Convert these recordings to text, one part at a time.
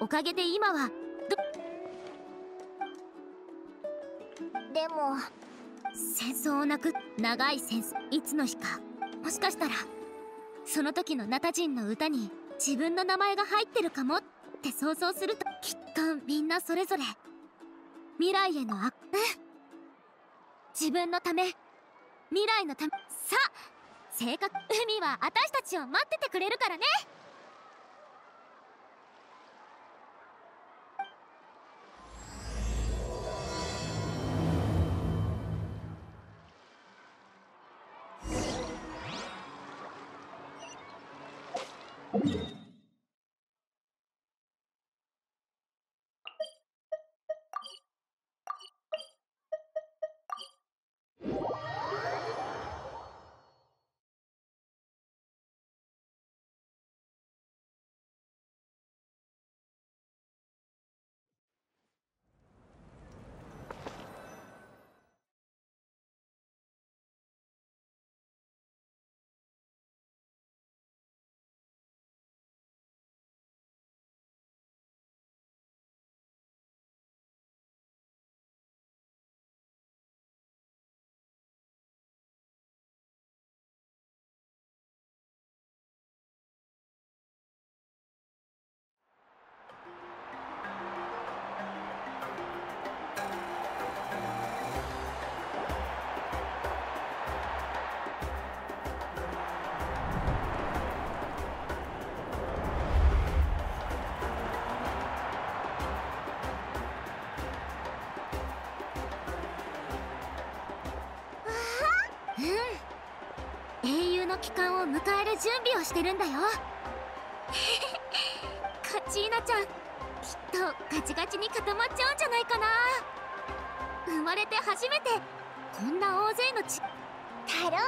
おかげで今はでも戦争をなく長い戦争いつの日かもしかしたらその時のナタ人の歌に自分の名前が入ってるかもって想像するときっとみんなそれぞれ未来へのあうん自分のため未来のためさあ正確海は私たちを待っててくれるからね。帰還を迎える準備をしてるんだよ。カチーナちゃんきっとガチガチに固まっちゃうんじゃないかな。生まれて初めてこんな大勢のちだろうな。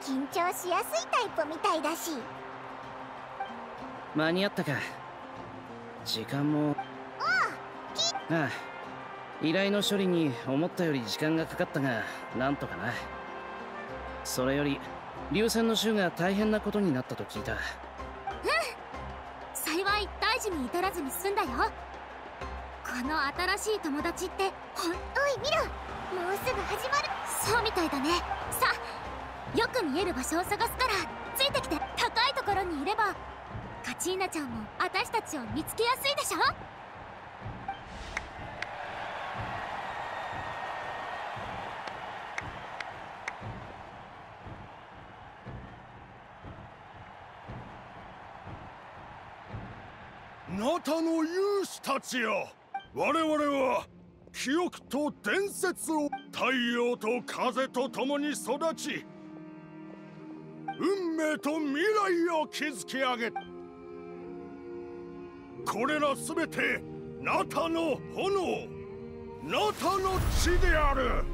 緊張しやすいタイプみたいだし。間に合ったか。時間も。ああ依頼の処理に思ったより時間がかかったがなんとかな。それより流線の衆が大変なことになったと聞いた。うん。幸い大事に至らずに済んだよ。この新しい友達ってほんおい見ろもうすぐ始まる。そうみたいだね。さよく見える場所を探すからついてきて高いところにいればカチーナちゃんも私たちを見つけやすいでしょ？ナタの勇士たちよ。我々は記憶と伝説を太陽と風と共に育ち運命と未来を築き上げこれらすべてナタの炎ナタの血である。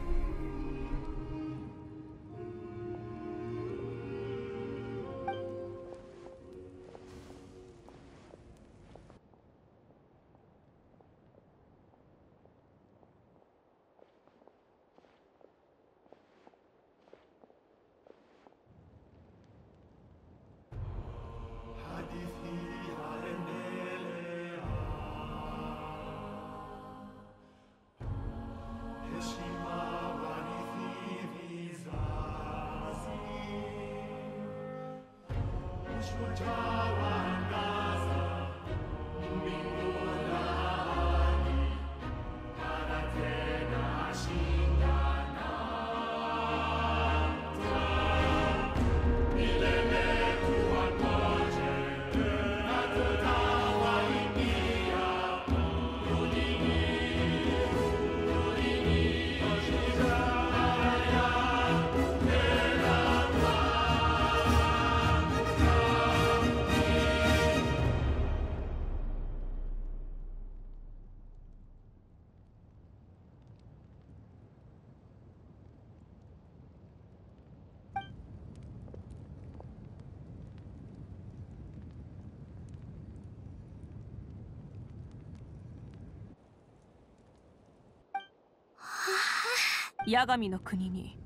八神の国に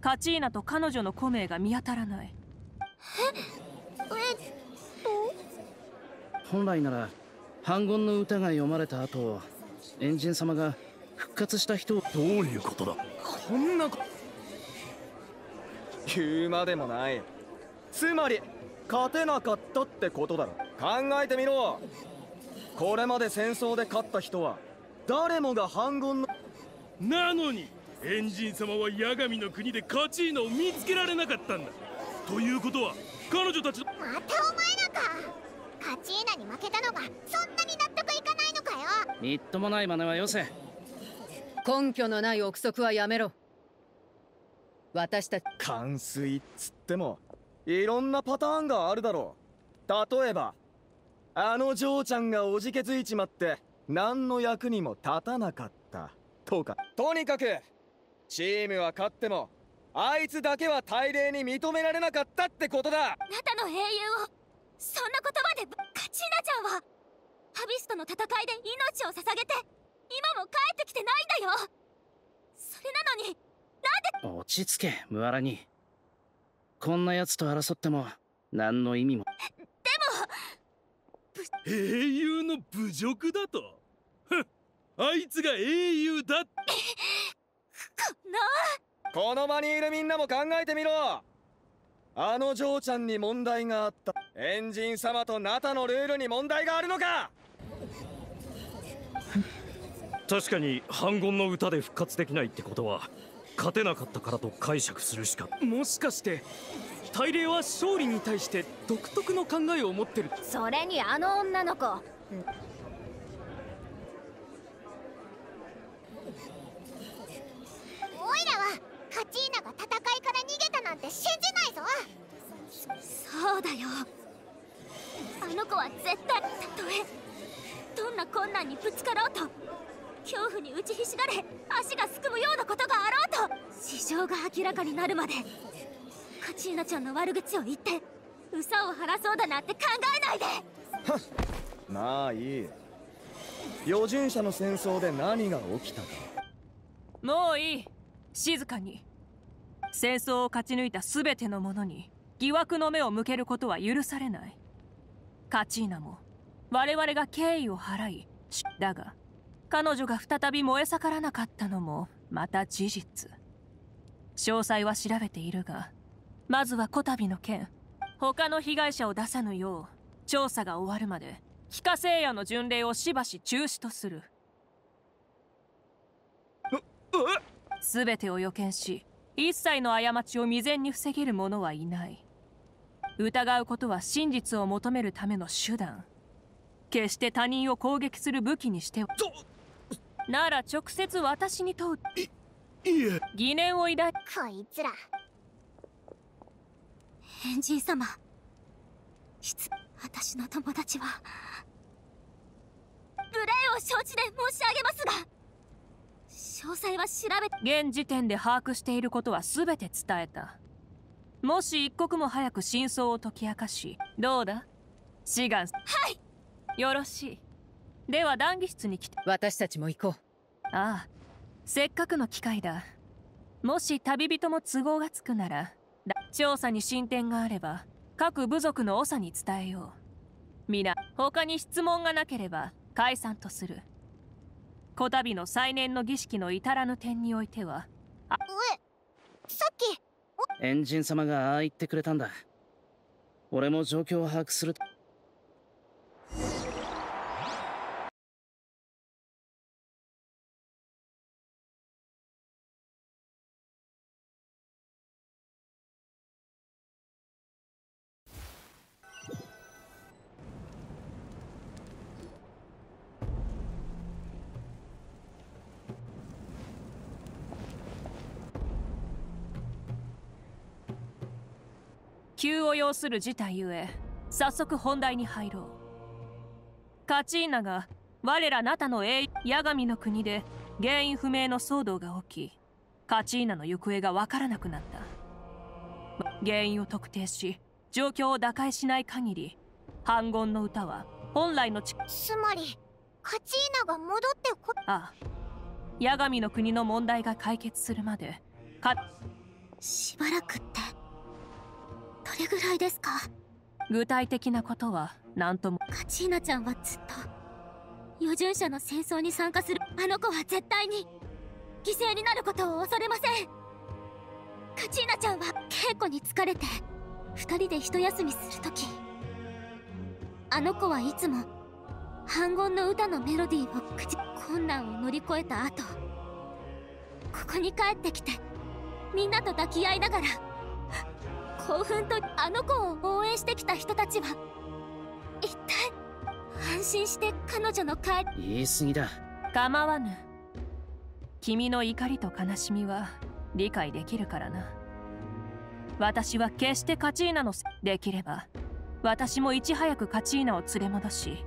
カチーナと彼女の古名が見当たらない。えっと本来なら反言の歌が読まれた後エンジン様が復活した人を。どういうことだ？こんな。こ言うまでもない。つまり勝てなかったってことだろ。考えてみろ。これまで戦争で勝った人は誰もが反言の。なのにエンジン様は八神の国でカチーナを見つけられなかったんだ。ということは彼女たちのまたお前らかカチーナに負けたのがそんなに納得いかないのかよ。みっともない真似はよせ。根拠のない憶測はやめろ。私たち完遂っつってもいろんなパターンがあるだろう。例えばあの嬢ちゃんがおじけづいちまって何の役にも立たなかった。とか。とにかくチームは勝ってもあいつだけは大礼に認められなかったってことだ。あなたの英雄をそんな言葉でぶカチーナちゃんはハビスとの戦いで命を捧げて今も帰ってきてないんだよ。それなのに落ち着けムアラに。こんな奴と争っても何の意味も。英雄の侮辱だと？あいつが英雄だって この場にいるみんなも考えてみろ。あの嬢ちゃんに問題があった。エンジン様とナタのルールに問題があるのか。確かに反言の歌で復活できないってことは勝てなかったからと解釈するしか。もしかして大礼は勝利に対して独特の考えを持ってる。それにあの女の子て信じないぞ。そうだよ。あの子は絶対たとえどんな困難にぶつかろうと恐怖に打ちひしがれ足がすくむようなことがあろうと事情が明らかになるまでカチーナちゃんの悪口を言ってうさを晴らそうだなんて考えないで。まあいい。預順者の戦争で何が起きたか。もういい。静かに戦争を勝ち抜いた全ての者に疑惑の目を向けることは許されない。カチーナも我々が敬意を払いだが彼女が再び燃え盛らなかったのもまた事実。詳細は調べているがまずはこたびの件他の被害者を出さぬよう調査が終わるまで非化聖夜の巡礼をしばし中止とする。全てを予見し一切の過ちを未然に防げる者はいない。疑うことは真実を求めるための手段。決して他人を攻撃する武器にしてはなら直接私に問う。いえ。疑念を抱いこいつら。エンジン様。いつ私の友達は。無礼を承知で申し上げますが詳細は調べて。現時点で把握していることは全て伝えた。もし一刻も早く真相を解き明かしどうだ？志願。はい。よろしい。では談義室に来て。私たちも行こう。ああ。せっかくの機会だ。もし旅人も都合がつくならだ。調査に進展があれば各部族の長に伝えよう。皆他に質問がなければ解散とするこたびの再燃の儀式の至らぬ点においては。えさっきエンジン様がああ言ってくれたんだ。俺も状況を把握すると急を要する事態ゆえ早速本題に入ろう。カチーナが我らナタの英ヤガミの国で原因不明の騒動が起きカチーナの行方がわからなくなった。原因を特定し状況を打開しない限り反言の歌は本来のちつまりカチーナが戻ってこああヤガミの国の問題が解決するまでかしばらくってどれぐらいですか？具体的なことは何とも。カチーナちゃんはずっと余順者の戦争に参加する。あの子は絶対に犠牲になることを恐れません。カチーナちゃんは稽古に疲れて二人で一休みする時。あの子はいつも反言の歌のメロディーを口困難を乗り越えた後。ここに帰ってきてみんなと抱き合いながら興奮とあの子を応援してきた人たちは一体安心して彼女の帰り言い過ぎだ。構わぬ。君の怒りと悲しみは理解できるからな。私は決してカチーナのできれば私もいち早くカチーナを連れ戻し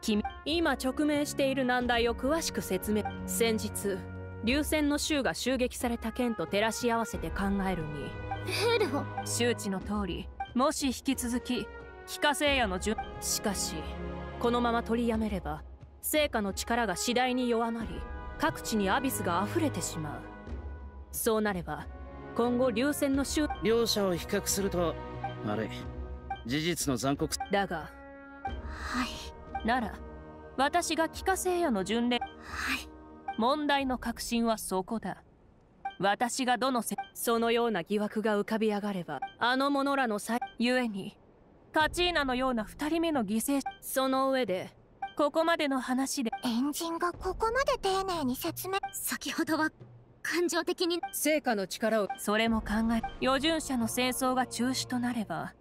君今直面している難題を詳しく説明。先日流戦の衆が襲撃された件と照らし合わせて考えるにルールを周知の通りもし引き続き帰化聖夜の順しかしこのまま取りやめれば聖火の力が次第に弱まり各地にアビスが溢れてしまう。そうなれば今後流戦の衆両者を比較すると悪い。事実の残酷だがはい。なら私が帰化聖夜の巡礼はい。問題の核心はそこだ私がどのせそのような疑惑が浮かび上がればあの者らの際故にカチーナのような二人目の犠牲その上でここまでの話でエンジンがここまで丁寧に説明先ほどは感情的に成果の力をそれも考え余順者の戦争が中止となれば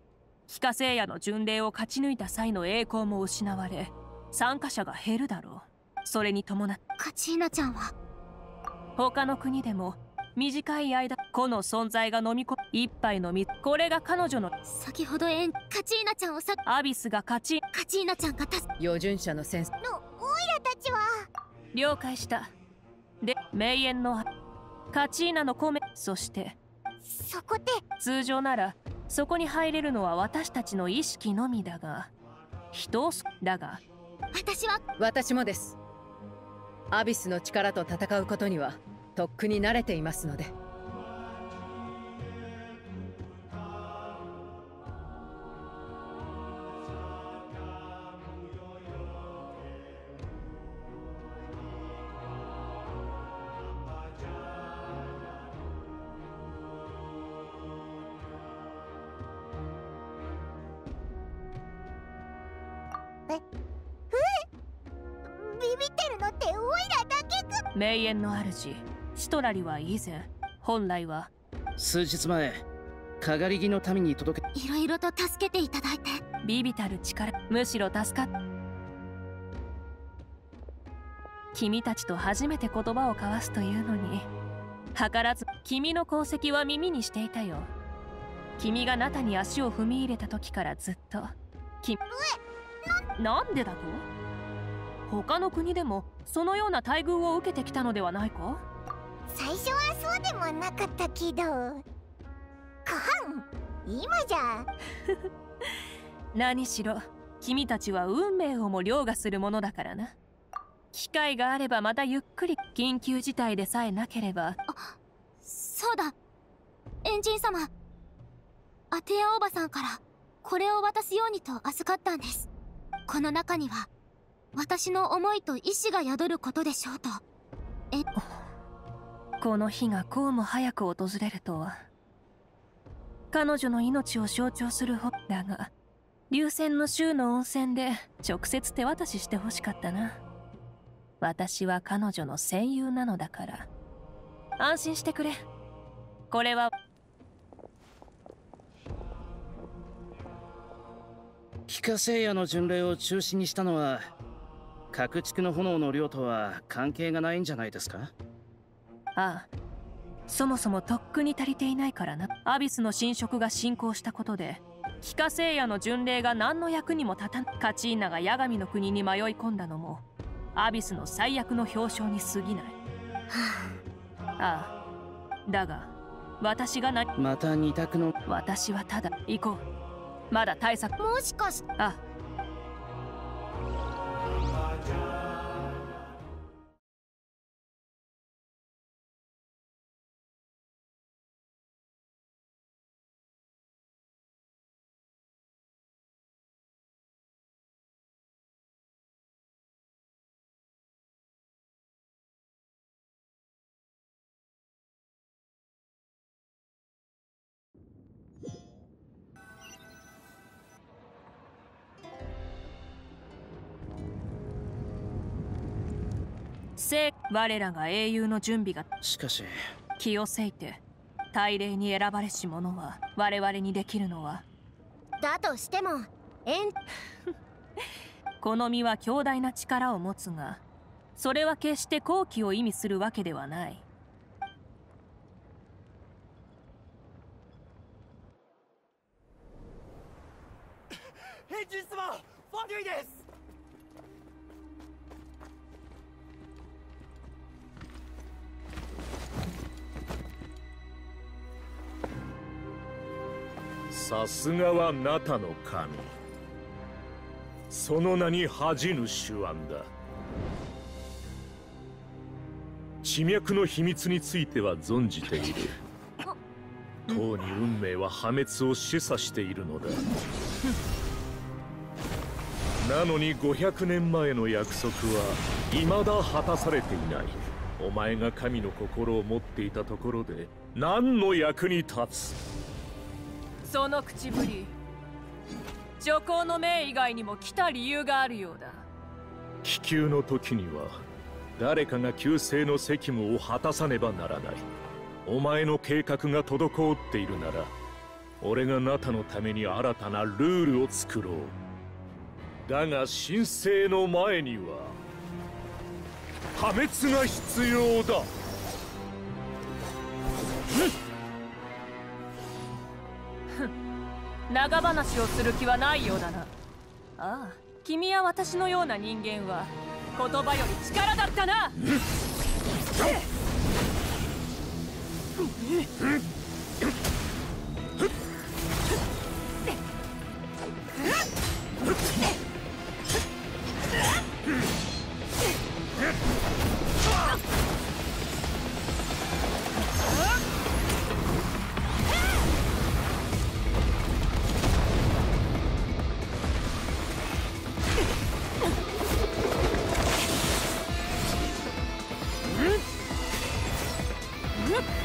帰化聖夜の巡礼を勝ち抜いた際の栄光も失われ参加者が減るだろう。それに伴ってカチーナちゃんは？他の国でも短い間個の存在が飲み込む一杯の水これが彼女の先ほどエンカチーナちゃんをさアビスが勝ちカチーナちゃんが助余順者の戦争のオイラたちは。了解した。で名演のカチーナの米そしてそこで通常ならそこに入れるのは私たちの意識のみだが人をだが私は私もです。アビスの力と戦うことにはとっくに慣れていますので。ビビってるのってオイラだけか。名演の主シトラリは以前本来は。数日前かがり木の民に届け。いろいろと助けていただいて。ビビたる力むしろ助かっ君たちと初めて言葉を交わすというのに図らず君の功績は耳にしていたよ。君がナタに足を踏み入れた時からずっと君ななんでだと？他の国でもそのような待遇を受けてきたのではないか？最初はそうでもなかったけど。かん今じゃ。何しろ君たちは運命をも凌駕するものだからな。機会があればまたゆっくり緊急事態でさえなければ。そうだ。エンジン様。アテアおばさんからこれを渡すようにと預かったんです。この中には私の思いと意志が宿ることでしょうと。えこの日がこうも早く訪れるとは。彼女の命を象徴するほだが流線の州の温泉で直接手渡ししてほしかったな。私は彼女の戦友なのだから。安心してくれ。これは。帰化聖夜の巡礼を中止にしたのは各地区の炎の量とは関係がないんじゃないですか？ああ。そもそもとっくに足りていないからな。アビスの侵食が進行したことで帰化聖夜の巡礼が何の役にも立たん。カチーナが八神の国に迷い込んだのもアビスの最悪の表彰に過ぎない。あ。あだが私が何また二択の。私はただ行こう。まだ対策もしかしてあ聖我らが英雄の準備がしかし。気をせいて大礼に選ばれし者は我々にできるのは。だとしてもエン この身は強大な力を持つがそれは決して好機を意味するわけではない。エンジン様ファデュイですさすがはナタの神。その名に恥じぬ手腕だ。地脈の秘密については存じている。とに運命は破滅を示唆しているのだ。なのに500年前の約束は未だ果たされていない。お前が神の心を持っていたところで何の役に立つ？その口ぶり。女皇の命以外にも来た理由があるようだ。気球の時には誰かが旧姓の責務を果たさねばならない。お前の計画が滞っているなら俺がナタのために新たなルールを作ろう。だが神聖の前には破滅が必要だ。長話をする気はないようだな。ああ君や私のような人間は言葉より力だったな。Ha ha ha!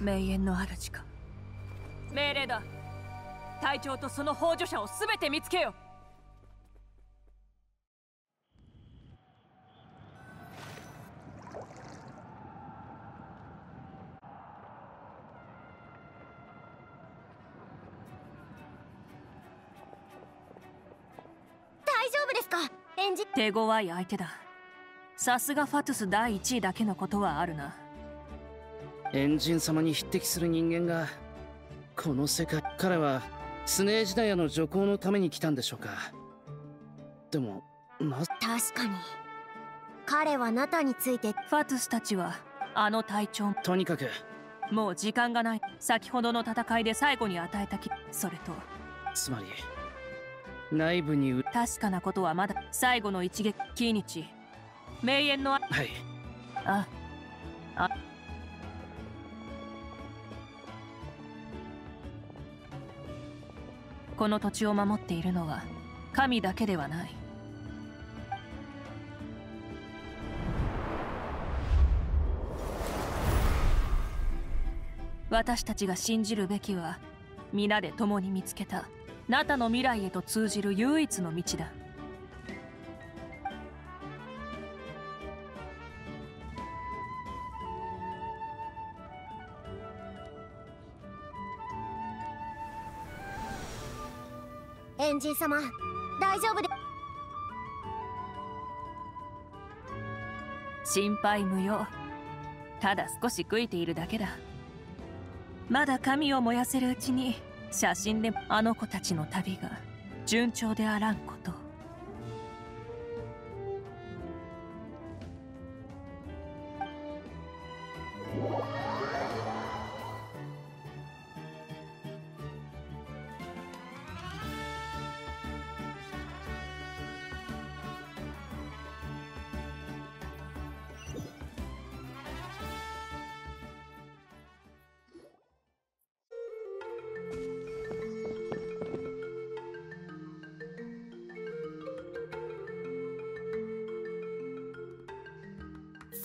名園の主か。命令だ。隊長とその幇助者を全て見つけよ。大丈夫ですか？エンジ手強い相手だ。さすがファトゥス第1位だけのことはあるなエンジン様に匹敵する人間がこの世界彼はスネージダイヤの助行のために来たんでしょうか。でもな確かに。彼はナタについてファトゥスたちはあの隊長。とにかく。もう時間がない。先ほどの戦いで最後に与えたきそれと。つまり内部にう確かなことはまだ最後の一撃。キーニチ。名演のあはい。ああこの土地を守っているのは神だけではない。私たちが信じるべきは皆で共に見つけたナタの未来へと通じる唯一の道だ。エンジン様大丈夫で。心配無用。ただ少し悔いているだけだ。まだ神を燃やせるうちに写真であの子たちの旅が順調であらんこと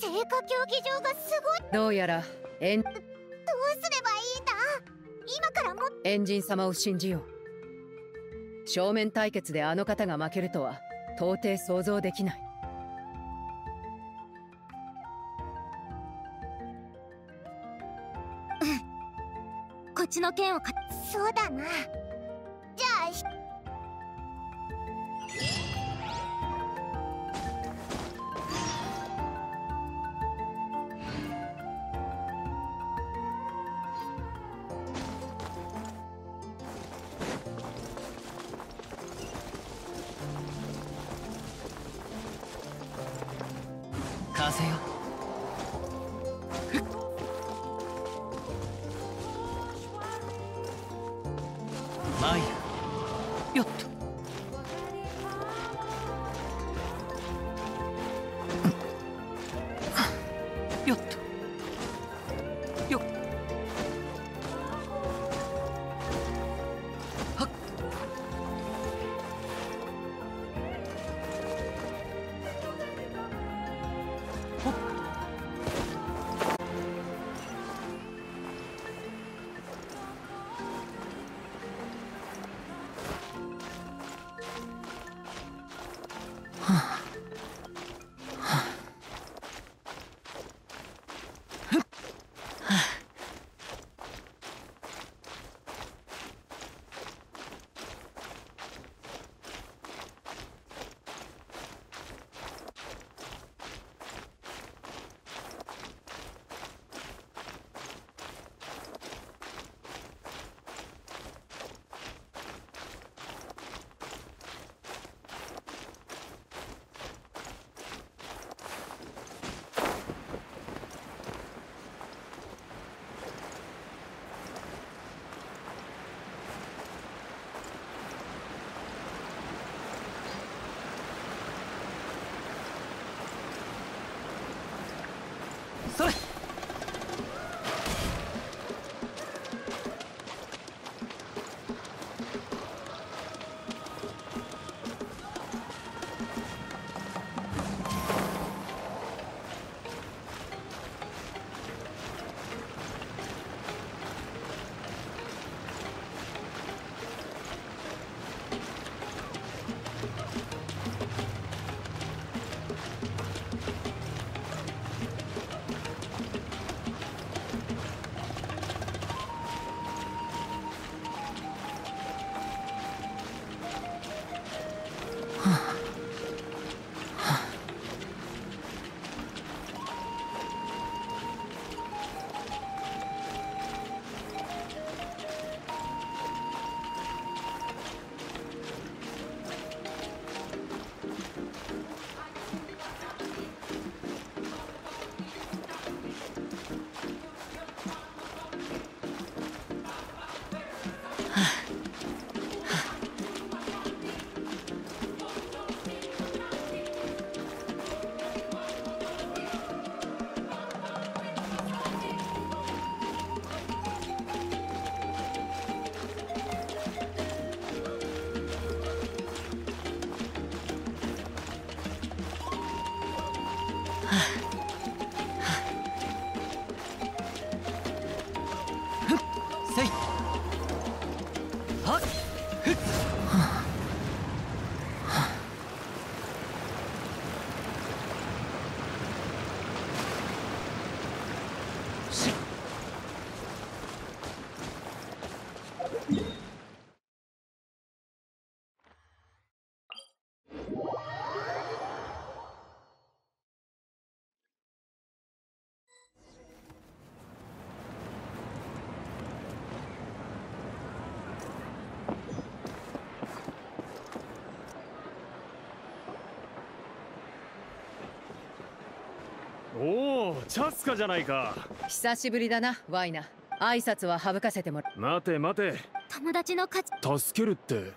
聖火競技場がすごい。どうやらエンどうすればいいんだ？今からも。エンジン様を信じよう。正面対決であの方が負けるとは到底想像できない。こっちの剣をかそうだなよっとチャスカじゃないか。久しぶりだなワイナ。挨拶は省かせてもら待て待て。友達の価値助けるって。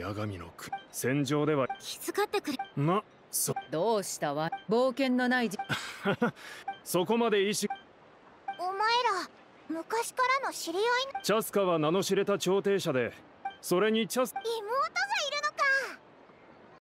八神の国。戦場では。気遣ってくれ。まそ。どうしたわ冒険のないじ。そこまで意志。お前ら昔からの知り合いチャスカは名の知れた調停者でそれにチャス。妹？